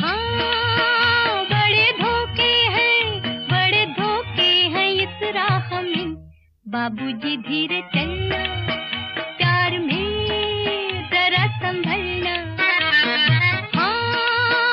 हाँ, बड़े धोखे हैं बड़े धोखे हैं इस बाबूजी धीरे चलना।